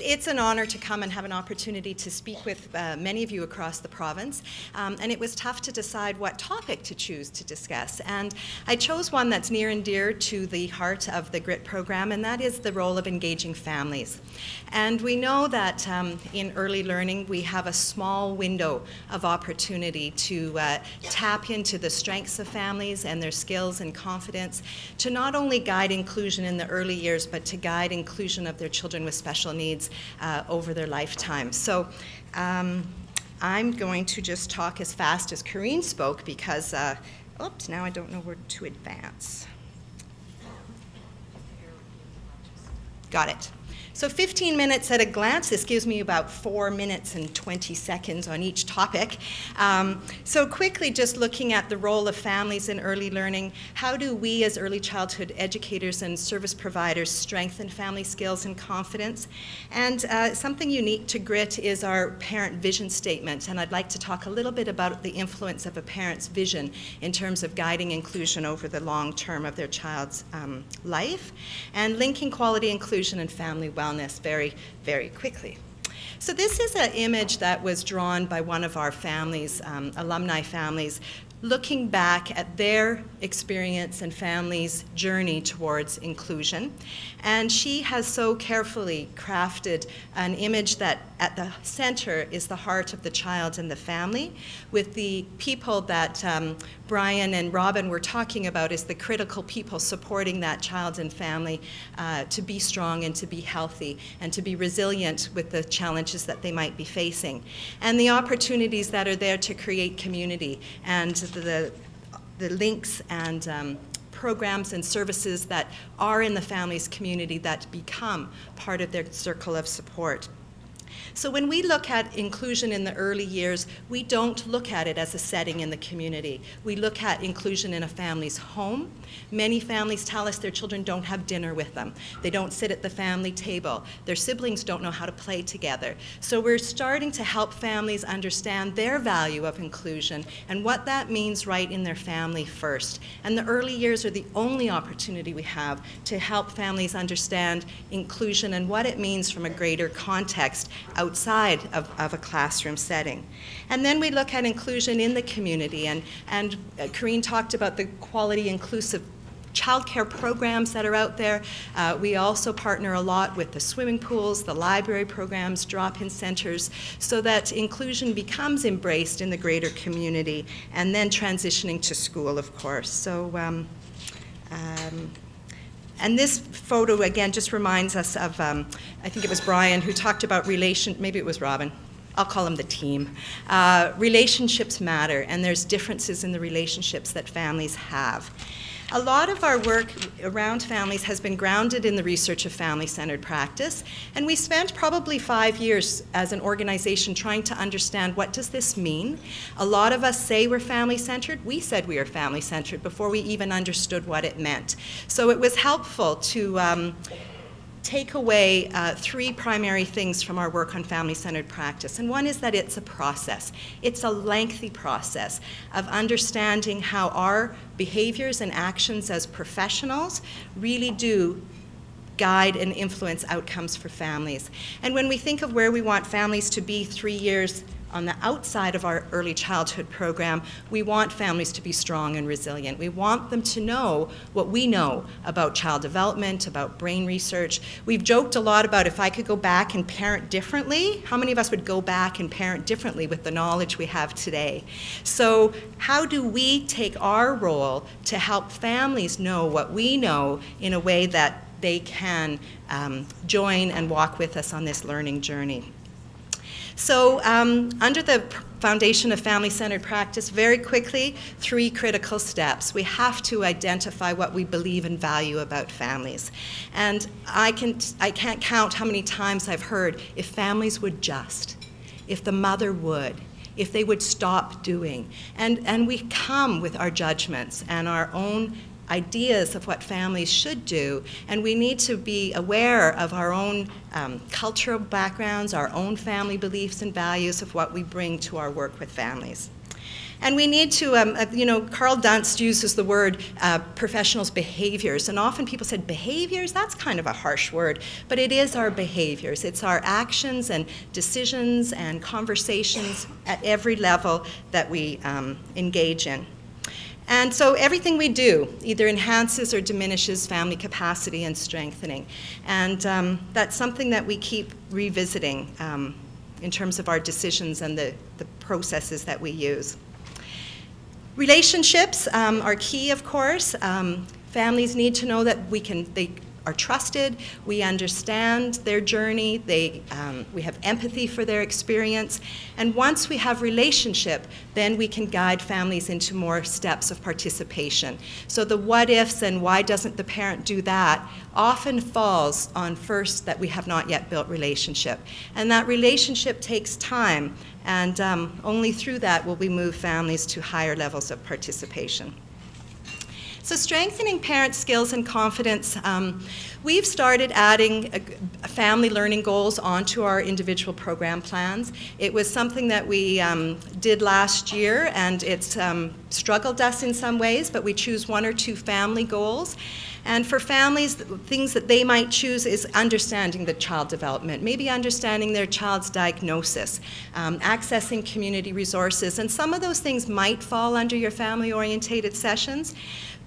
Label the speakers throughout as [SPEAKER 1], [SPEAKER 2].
[SPEAKER 1] It's an honor to come and have an opportunity to speak with uh, many of you across the province. Um, and it was tough to decide what topic to choose to discuss. And I chose one that's near and dear to the heart of the GRIT program, and that is the role of engaging families. And we know that um, in early learning, we have a small window of opportunity to uh, tap into the strengths of families and their skills and confidence to not only guide inclusion in the early years, but to guide inclusion of their children with special needs uh, over their lifetime. So um, I'm going to just talk as fast as Corinne spoke because, uh, oops, now I don't know where to advance. Got it. So 15 minutes at a glance, this gives me about four minutes and 20 seconds on each topic. Um, so quickly just looking at the role of families in early learning, how do we as early childhood educators and service providers strengthen family skills and confidence? And uh, something unique to GRIT is our parent vision statement, and I'd like to talk a little bit about the influence of a parent's vision in terms of guiding inclusion over the long term of their child's um, life, and linking quality inclusion and family wellness wellness very, very quickly. So this is an image that was drawn by one of our families, um, alumni families, looking back at their experience and family's journey towards inclusion. And she has so carefully crafted an image that at the center is the heart of the child and the family, with the people that um, Brian and Robin were talking about is the critical people supporting that child and family uh, to be strong and to be healthy and to be resilient with the challenges that they might be facing. And the opportunities that are there to create community and the, the links and um, programs and services that are in the family's community that become part of their circle of support. So when we look at inclusion in the early years, we don't look at it as a setting in the community. We look at inclusion in a family's home. Many families tell us their children don't have dinner with them. They don't sit at the family table. Their siblings don't know how to play together. So we're starting to help families understand their value of inclusion and what that means right in their family first. And the early years are the only opportunity we have to help families understand inclusion and what it means from a greater context outside of, of a classroom setting. And then we look at inclusion in the community, and, and uh, Corinne talked about the quality inclusive childcare programs that are out there. Uh, we also partner a lot with the swimming pools, the library programs, drop-in centers, so that inclusion becomes embraced in the greater community, and then transitioning to school, of course. So. Um, um, and this photo, again, just reminds us of, um, I think it was Brian who talked about relation, maybe it was Robin. I'll call them the team. Uh, relationships matter, and there's differences in the relationships that families have. A lot of our work around families has been grounded in the research of family-centered practice, and we spent probably five years as an organization trying to understand what does this mean. A lot of us say we're family-centered. We said we are family-centered before we even understood what it meant. So it was helpful to um, take away uh, three primary things from our work on family-centered practice. And one is that it's a process. It's a lengthy process of understanding how our behaviors and actions as professionals really do guide and influence outcomes for families. And when we think of where we want families to be three years on the outside of our early childhood program, we want families to be strong and resilient. We want them to know what we know about child development, about brain research. We've joked a lot about if I could go back and parent differently, how many of us would go back and parent differently with the knowledge we have today? So how do we take our role to help families know what we know in a way that they can um, join and walk with us on this learning journey? So um, under the foundation of family-centered practice, very quickly, three critical steps. We have to identify what we believe and value about families. And I, can, I can't count how many times I've heard, if families would just, if the mother would, if they would stop doing. And, and we come with our judgments and our own ideas of what families should do, and we need to be aware of our own um, cultural backgrounds, our own family beliefs and values of what we bring to our work with families. And we need to, um, uh, you know, Carl Dunst uses the word uh, professionals' behaviors. And often people said, behaviors? That's kind of a harsh word. But it is our behaviors. It's our actions and decisions and conversations at every level that we um, engage in. And so everything we do either enhances or diminishes family capacity and strengthening. And um, that's something that we keep revisiting um, in terms of our decisions and the, the processes that we use. Relationships um, are key, of course. Um, families need to know that we can, they are trusted, we understand their journey, they, um, we have empathy for their experience, and once we have relationship, then we can guide families into more steps of participation. So the what ifs and why doesn't the parent do that often falls on first that we have not yet built relationship. And that relationship takes time, and um, only through that will we move families to higher levels of participation. So strengthening parent skills and confidence, um, we've started adding family learning goals onto our individual program plans. It was something that we um, did last year and it's um, struggled us in some ways, but we choose one or two family goals. And for families, things that they might choose is understanding the child development, maybe understanding their child's diagnosis, um, accessing community resources, and some of those things might fall under your family orientated sessions.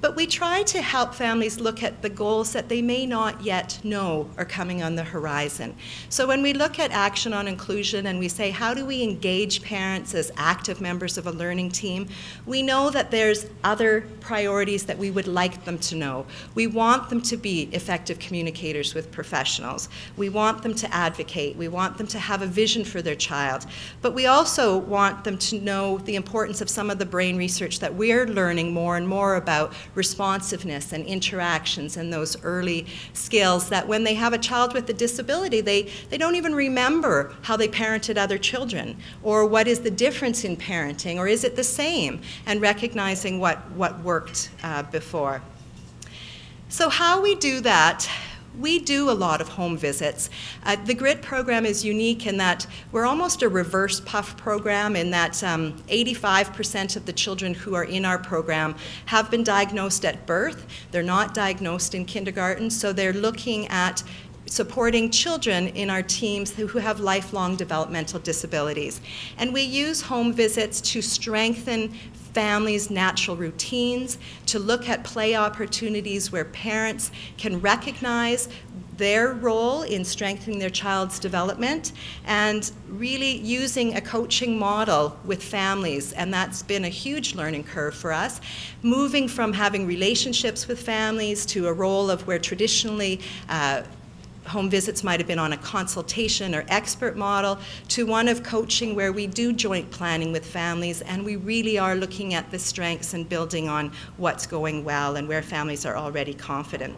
[SPEAKER 1] But we try to help families look at the goals that they may not yet know are coming on the horizon. So when we look at action on inclusion and we say, how do we engage parents as active members of a learning team, we know that there's other priorities that we would like them to know. We want them to be effective communicators with professionals. We want them to advocate. We want them to have a vision for their child. But we also want them to know the importance of some of the brain research that we're learning more and more about responsiveness and interactions and those early skills that when they have a child with a disability, they, they don't even remember how they parented other children or what is the difference in parenting or is it the same and recognizing what, what worked uh, before. So how we do that we do a lot of home visits. Uh, the GRIT program is unique in that we're almost a reverse PUF program in that 85% um, of the children who are in our program have been diagnosed at birth. They're not diagnosed in kindergarten, so they're looking at supporting children in our teams who have lifelong developmental disabilities. And we use home visits to strengthen families' natural routines, to look at play opportunities where parents can recognize their role in strengthening their child's development and really using a coaching model with families. And that's been a huge learning curve for us. Moving from having relationships with families to a role of where traditionally uh, home visits might have been on a consultation or expert model to one of coaching where we do joint planning with families and we really are looking at the strengths and building on what's going well and where families are already confident.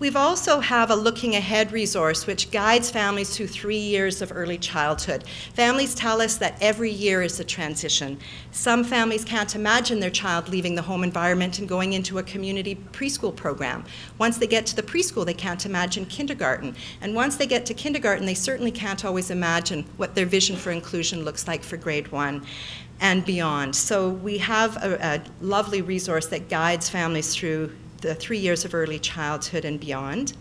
[SPEAKER 1] We've also have a looking ahead resource which guides families through three years of early childhood. Families tell us that every year is a transition. Some families can't imagine their child leaving the home environment and going into a community preschool program. Once they get to the preschool, they can't imagine kindergarten. And once they get to kindergarten, they certainly can't always imagine what their vision for inclusion looks like for grade one and beyond. So we have a, a lovely resource that guides families through the three years of early childhood and beyond.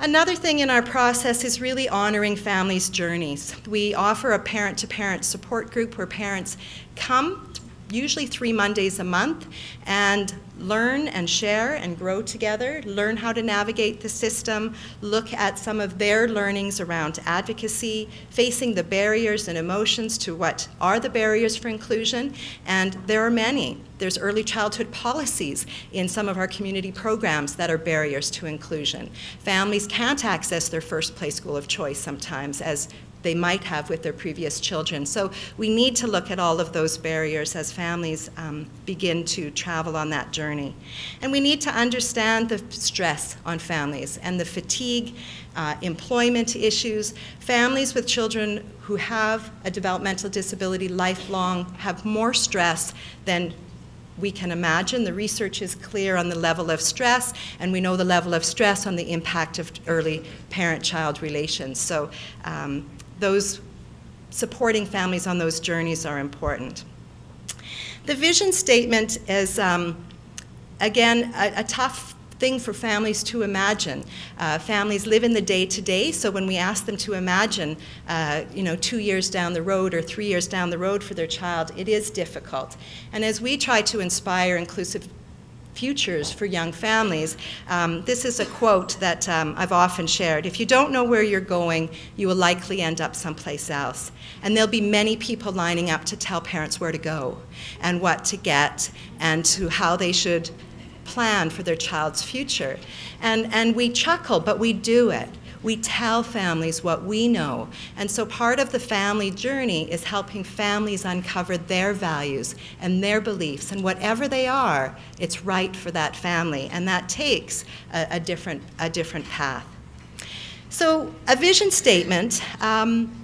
[SPEAKER 1] Another thing in our process is really honoring families' journeys. We offer a parent to parent support group where parents come, usually three Mondays a month, and learn and share and grow together, learn how to navigate the system, look at some of their learnings around advocacy, facing the barriers and emotions to what are the barriers for inclusion, and there are many. There's early childhood policies in some of our community programs that are barriers to inclusion. Families can't access their first play school of choice sometimes as they might have with their previous children. So we need to look at all of those barriers as families um, begin to travel on that journey. And we need to understand the stress on families and the fatigue, uh, employment issues. Families with children who have a developmental disability lifelong have more stress than we can imagine. The research is clear on the level of stress, and we know the level of stress on the impact of early parent-child relations. So um, those supporting families on those journeys are important. The vision statement is, um, again, a, a tough thing for families to imagine. Uh, families live in the day to day, so when we ask them to imagine, uh, you know, two years down the road or three years down the road for their child, it is difficult. And as we try to inspire inclusive futures for young families. Um, this is a quote that um, I've often shared. If you don't know where you're going, you will likely end up someplace else. And there'll be many people lining up to tell parents where to go and what to get and to how they should plan for their child's future. And, and we chuckle, but we do it. We tell families what we know. And so part of the family journey is helping families uncover their values and their beliefs. And whatever they are, it's right for that family. And that takes a, a different, a different path. So a vision statement. Um,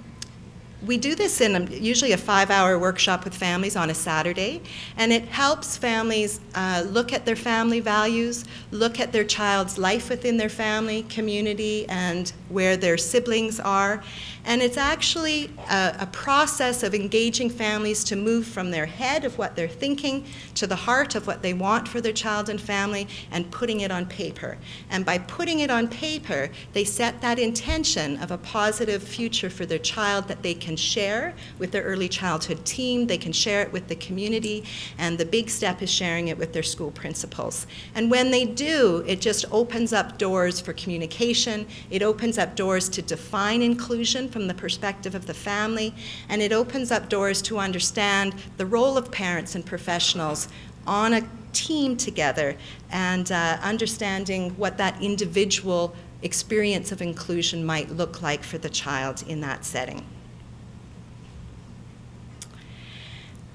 [SPEAKER 1] we do this in a, usually a five-hour workshop with families on a Saturday, and it helps families uh, look at their family values, look at their child's life within their family, community, and where their siblings are, and it's actually a, a, process of engaging families to move from their head of what they're thinking to the heart of what they want for their child and family and putting it on paper. And by putting it on paper, they set that intention of a positive future for their child that they can share with their early childhood team, they can share it with the community, and the big step is sharing it with their school principals. And when they do, it just opens up doors for communication, it opens up doors to define inclusion from the perspective of the family, and it opens up doors to understand the role of parents and professionals on a team together and uh, understanding what that individual experience of inclusion might look like for the child in that setting.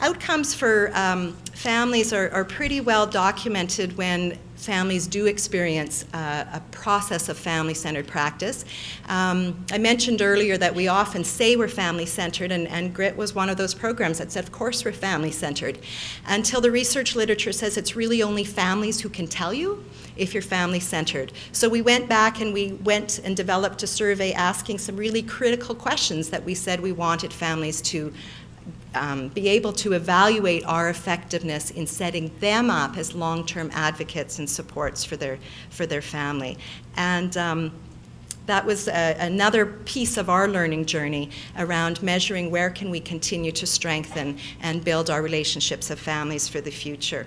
[SPEAKER 1] Outcomes for um, families are, are, pretty well documented when families do experience uh, a process of family-centered practice. Um, I mentioned earlier that we often say we're family-centered, and, and, GRIT was one of those programs that said, of course we're family-centered, until the research literature says it's really only families who can tell you if you're family-centered. So we went back and we went and developed a survey asking some really critical questions that we said we wanted families to um, be able to evaluate our effectiveness in setting them up as long-term advocates and supports for their, for their family. And um, that was a, another piece of our learning journey around measuring where can we continue to strengthen and build our relationships of families for the future.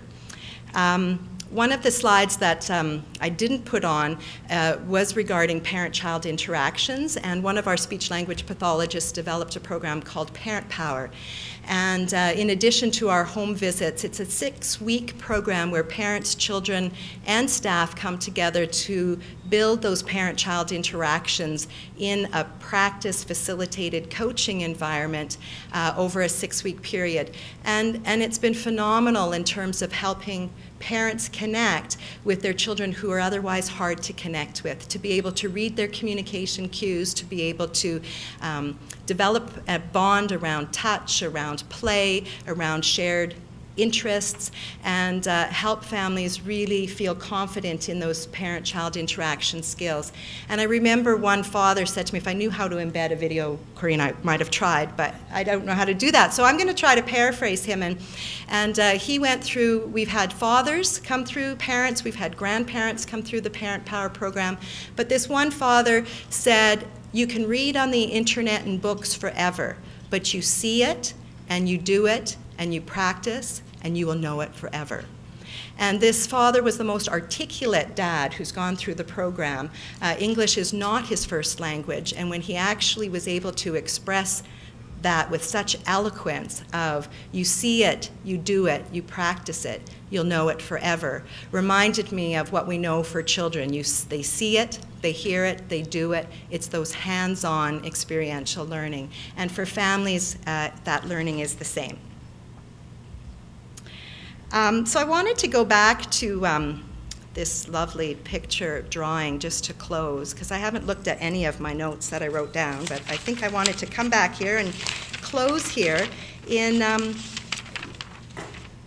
[SPEAKER 1] Um, one of the slides that um, I didn't put on uh, was regarding parent-child interactions, and one of our speech-language pathologists developed a program called Parent Power. And uh, in addition to our home visits, it's a six-week program where parents, children, and staff come together to build those parent-child interactions in a practice-facilitated coaching environment uh, over a six-week period. And, and it's been phenomenal in terms of helping parents connect with their children who are otherwise hard to connect with, to be able to read their communication cues, to be able to um, develop a bond around touch, around play, around shared interests and uh, help families really feel confident in those parent-child interaction skills. And I remember one father said to me, if I knew how to embed a video, Corinne, I might have tried, but I don't know how to do that. So I'm going to try to paraphrase him. And, and uh, he went through, we've had fathers come through, parents, we've had grandparents come through the Parent Power program. But this one father said, you can read on the internet and books forever, but you see it and you do it and you practice and you will know it forever. And this father was the most articulate dad who's gone through the program. Uh, English is not his first language, and when he actually was able to express that with such eloquence of you see it, you do it, you practice it, you'll know it forever, reminded me of what we know for children. You, they see it, they hear it, they do it. It's those hands-on experiential learning. And for families, uh, that learning is the same. Um, so I wanted to go back to um, this lovely picture drawing just to close, because I haven't looked at any of my notes that I wrote down, but I think I wanted to come back here and close here in, um,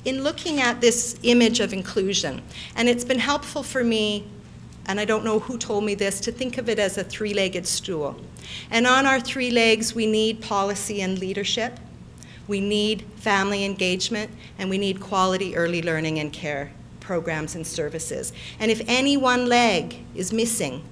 [SPEAKER 1] in looking at this image of inclusion. And it's been helpful for me, and I don't know who told me this, to think of it as a three-legged stool. And on our three legs, we need policy and leadership. We need family engagement and we need quality early learning and care programs and services. And if any one leg is missing,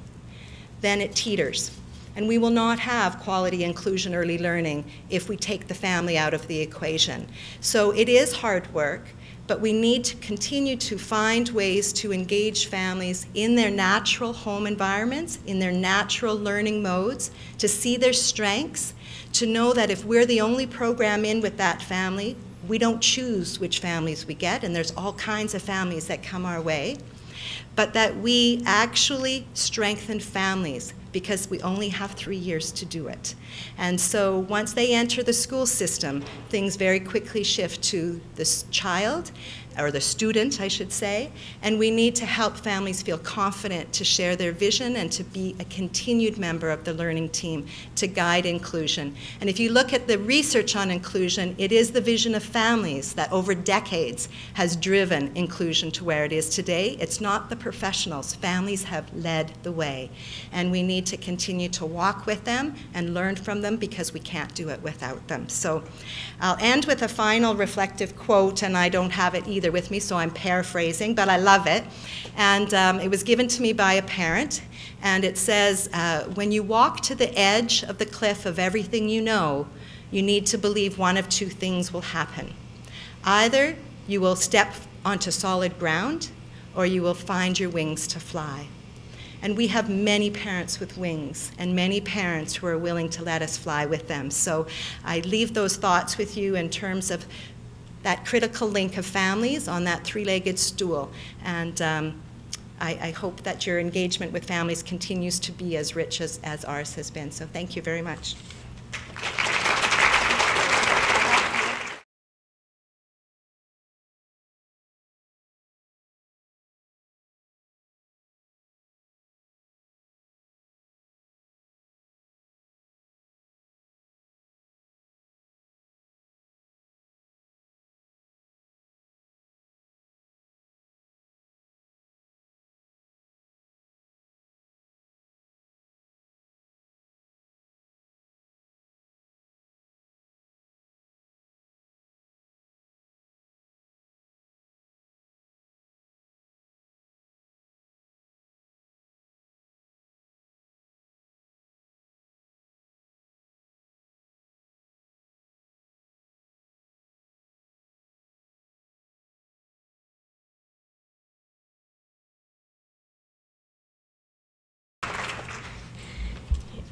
[SPEAKER 1] then it teeters. And we will not have quality inclusion early learning if we take the family out of the equation. So it is hard work, but we need to continue to find ways to engage families in their natural home environments, in their natural learning modes, to see their strengths, to know that if we're the only program in with that family, we don't choose which families we get, and there's all kinds of families that come our way, but that we actually strengthen families because we only have three years to do it. And so once they enter the school system, things very quickly shift to this child or the student, I should say, and we need to help families feel confident to share their vision and to be a continued member of the learning team to guide inclusion. And if you look at the research on inclusion, it is the vision of families that over decades has driven inclusion to where it is today. It's not the professionals. Families have led the way. And we need to continue to walk with them and learn from them because we can't do it without them. So I'll end with a final reflective quote, and I don't have it either with me, so I'm paraphrasing, but I love it. And um, it was given to me by a parent, and it says, uh, When you walk to the edge of the cliff of everything you know, you need to believe one of two things will happen. Either you will step onto solid ground, or you will find your wings to fly. And we have many parents with wings and many parents who are willing to let us fly with them. So I leave those thoughts with you in terms of that critical link of families on that three legged stool. And um, I, I, hope that your engagement with families continues to be as rich as, as ours has been. So thank you very much.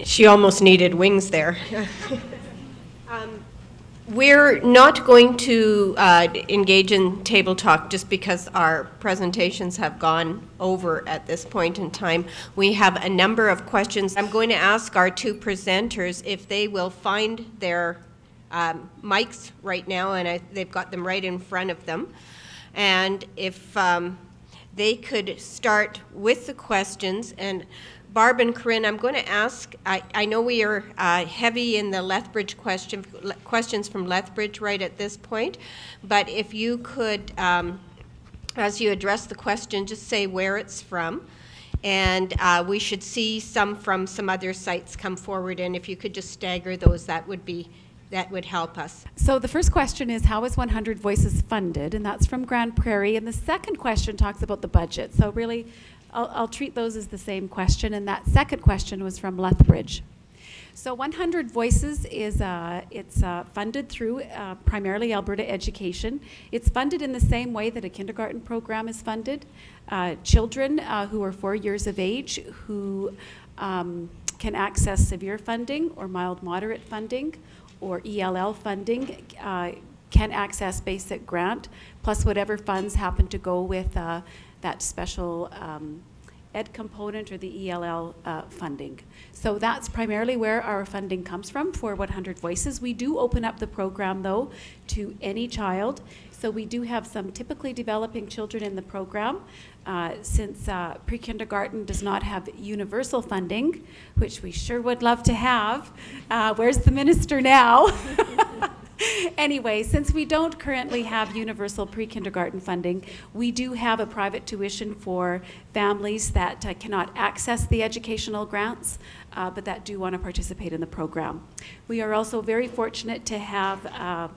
[SPEAKER 2] She almost needed wings there. um, we're not going to uh, engage in table talk just because our presentations have gone over at this point in time. We have a number of questions. I'm going to ask our two presenters if they will find their um, mics right now, and I, they've got them right in front of them. And if um, they could start with the questions, and Barb and Corinne, I'm going to ask, I, I know we are uh, heavy in the Lethbridge question, questions from Lethbridge right at this point, but if you could, um, as you address the question, just say where it's from. And uh, we should see some from some other sites come forward, and if you could just stagger those, that would be that would help us.
[SPEAKER 3] So the first question is how is 100 Voices funded? And that's from Grande Prairie. And the second question talks about the budget. So really I'll, I'll treat those as the same question. And that second question was from Lethbridge. So 100 Voices is uh, it's uh, funded through uh, primarily Alberta Education. It's funded in the same way that a kindergarten program is funded. Uh, children uh, who are four years of age who um, can access severe funding or mild moderate funding or ELL funding uh, can access basic grant plus whatever funds happen to go with that special um, ed component or the ELL uh, funding. So that's primarily where our funding comes from for 100 Voices. We do open up the program though to any child. So we do have some typically developing children in the program. Uh, since uh, pre-kindergarten does not have universal funding, which we sure would love to have. Uh, where's the minister now? anyway, since we don't currently have universal pre-kindergarten funding, we do have a private tuition for families that uh, cannot access the educational grants, uh, but that do want to participate in the program. We are also very fortunate to have uh,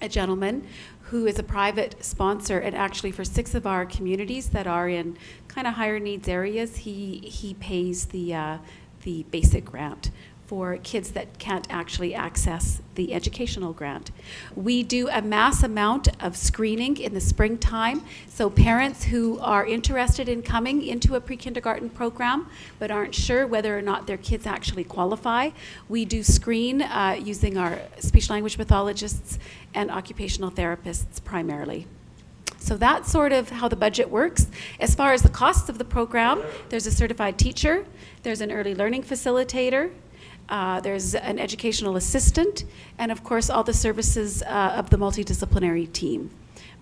[SPEAKER 3] a gentleman who is a private sponsor, and actually for six of our communities that are in kind of higher needs areas, he he pays the uh, the basic grant for kids that can't actually access the educational grant. We do a mass amount of screening in the springtime, so parents who are interested in coming into a pre-kindergarten program but aren't sure whether or not their kids actually qualify, we do screen uh, using our speech language pathologists and occupational therapists primarily. So that's sort of how the budget works. As far as the costs of the program, there's a certified teacher, there's an early learning facilitator, uh, there's an educational assistant, and of course, all the services uh, of the multidisciplinary team.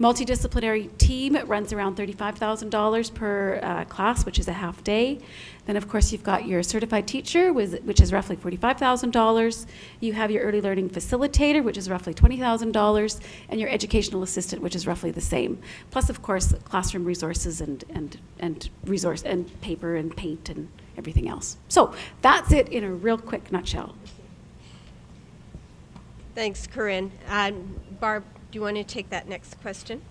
[SPEAKER 3] Multidisciplinary team runs around $35,000 per uh, class, which is a half day. Then, of course, you've got your certified teacher, which is roughly $45,000. You have your early learning facilitator, which is roughly $20,000, and your educational assistant, which is roughly the same. Plus, of course, classroom resources and, and, and resource and paper and paint and everything else. So that's it in a real quick nutshell.
[SPEAKER 2] Thanks, Corinne. Uh, Barb, do you want to take that next question?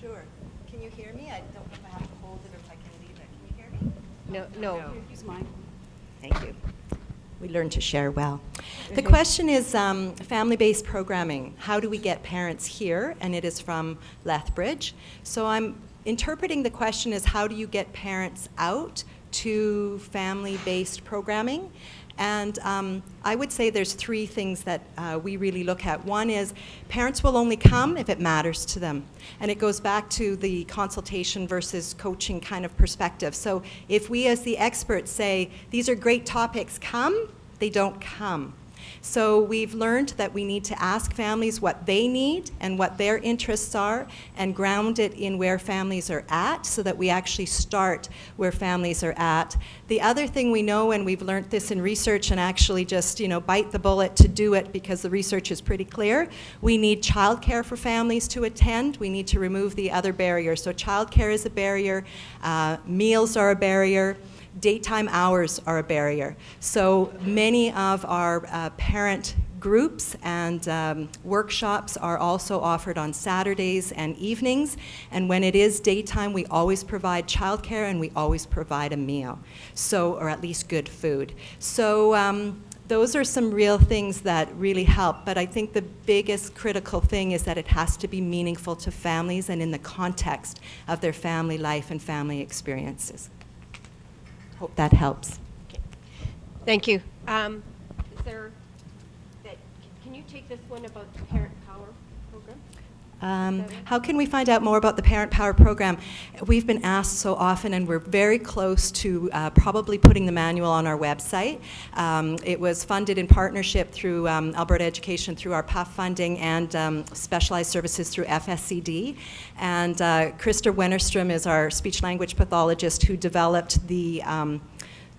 [SPEAKER 1] Sure. Can you hear me? I don't know if I have to hold it or if I can leave it. Can you hear me?
[SPEAKER 2] No, no.
[SPEAKER 3] no. Use mine.
[SPEAKER 1] Thank you. We learn to share well. The question is um, family-based programming. How do we get parents here? And it is from Lethbridge. So I'm interpreting the question as how do you get parents out to family-based programming. And um, I would say there's three things that uh, we really look at. One is parents will only come if it matters to them. And it goes back to the consultation versus coaching kind of perspective. So if we as the experts say, these are great topics, come, they don't come. So we've learned that we need to ask families what they need and what their interests are and ground it in where families are at so that we actually start where families are at. The other thing we know, and we've learned this in research and actually just, you know, bite the bullet to do it because the research is pretty clear, we need childcare for families to attend. We need to remove the other barriers. So childcare is a barrier, uh, meals are a barrier, daytime hours are a barrier. So many of our uh, parent groups and um, workshops are also offered on Saturdays and evenings. And when it is daytime, we always provide childcare and we always provide a meal. So, or at least good food. So, um, those are some real things that really help. But I think the biggest critical thing is that it has to be meaningful to families and in the context of their family life and family experiences. I hope that helps. Okay.
[SPEAKER 2] Thank you. Um, is there that, can you take this one about the parent?
[SPEAKER 1] Um, how can we find out more about the Parent Power program? We've been asked so often, and we're very close to uh, probably putting the manual on our website. Um, it was funded in partnership through um, Alberta Education through our PUF funding and um, specialized services through FSCD. And uh, Krista Wennerstrom is our speech language pathologist who developed the um,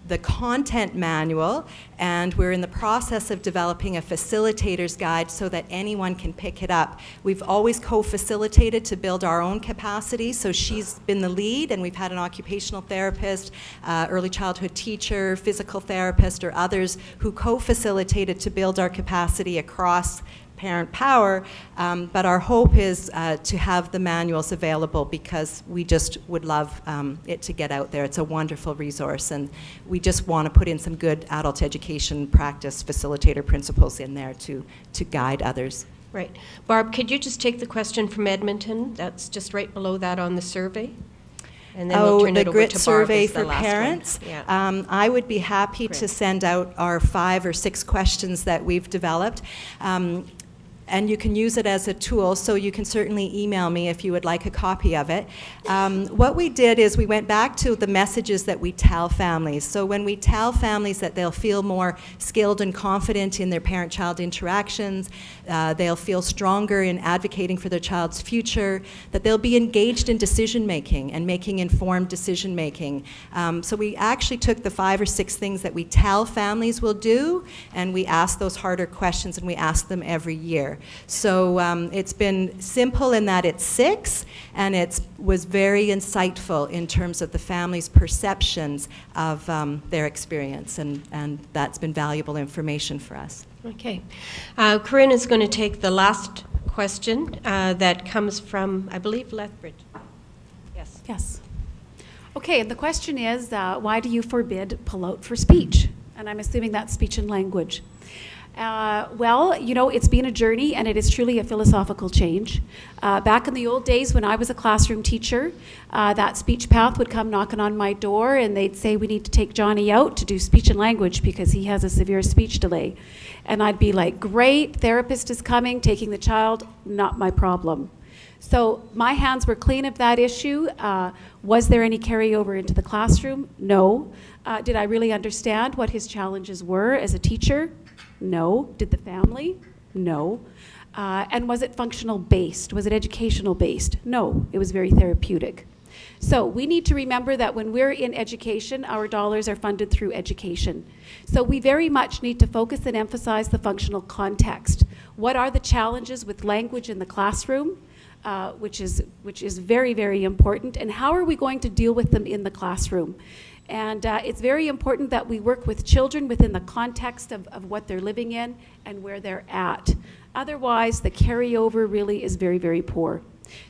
[SPEAKER 1] the content manual, and we're in the process of developing a facilitator's guide so that anyone can pick it up. We've always co-facilitated to build our own capacity, so she's been the lead, and we've had an occupational therapist, uh, early childhood teacher, physical therapist, or others who co-facilitated to build our capacity across parent power, um, but our hope is uh, to have the manuals available because we just would love um, it to get out there. It's a wonderful resource, and we just want to put in some good adult education practice facilitator principles in there to, to guide others.
[SPEAKER 2] Right. Barb, could you just take the question from Edmonton? That's just right below that on the survey.
[SPEAKER 1] And then oh, we'll the GRIT survey for parents. Yeah. Um, I would be happy Great. to send out our five or six questions that we've developed. Um, and you can use it as a tool, so you can certainly email me if you would like a copy of it. Um, what we did is we went back to the messages that we tell families. So when we tell families that they'll feel more skilled and confident in their parent-child interactions, uh, they'll feel stronger in advocating for their child's future, that they'll be engaged in decision-making and making informed decision-making. Um, so we actually took the five or six things that we tell families will do, and we asked those harder questions, and we ask them every year. So um, it's been simple in that it's six, and it was very insightful in terms of the family's perceptions of um, their experience, and, and that's been valuable information for us.
[SPEAKER 2] Okay. Uh, Corinne is going to take the last question uh, that comes from, I believe, Lethbridge. Yes.
[SPEAKER 3] Yes. Okay, and the question is, uh, why do you forbid pull out for speech? And I'm assuming that's speech and language. Uh, well, you know, it's been a journey and it is truly a philosophical change. Uh, back in the old days when I was a classroom teacher, uh, that speech path would come knocking on my door and they'd say, We need to take Johnny out to do speech and language because he has a severe speech delay. And I'd be like, Great, therapist is coming, taking the child, not my problem. So my hands were clean of that issue. Uh, was there any carryover into the classroom? No. Uh, did I really understand what his challenges were as a teacher? No. Did the family? No. Uh, and was it functional based? Was it educational based? No. It was very therapeutic. So we need to remember that when we're in education, our dollars are funded through education. So we very much need to focus and emphasize the functional context. What are the challenges with language in the classroom? Uh, which is which is very very important and how are we going to deal with them in the classroom and uh, it's very important that we work with children within the context of, of what they're living in and where they're at. Otherwise, the carryover really is very, very poor.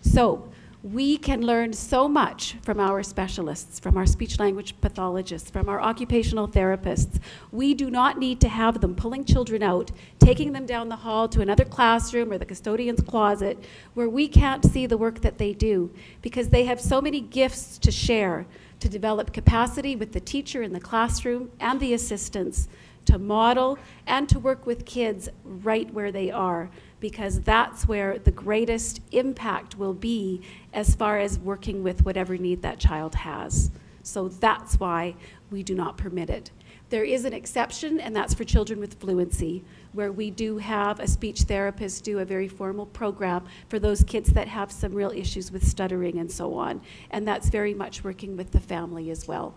[SPEAKER 3] So, we can learn so much from our specialists, from our speech language pathologists, from our occupational therapists. We do not need to have them pulling children out, taking them down the hall to another classroom or the custodian's closet where we can't see the work that they do because they have so many gifts to share to develop capacity with the teacher in the classroom and the assistants to model and to work with kids right where they are because that's where the greatest impact will be as far as working with whatever need that child has. So that's why we do not permit it. There is an exception, and that's for children with fluency, where we do have a speech therapist do a very formal program for those kids that have some real issues with stuttering and so on. And that's very much working with the family as well.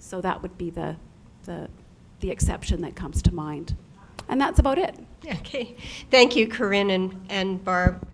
[SPEAKER 3] So that would be the, the, the exception that comes to mind. And that's about it.
[SPEAKER 2] Okay. Thank you, Corinne and, and Barb.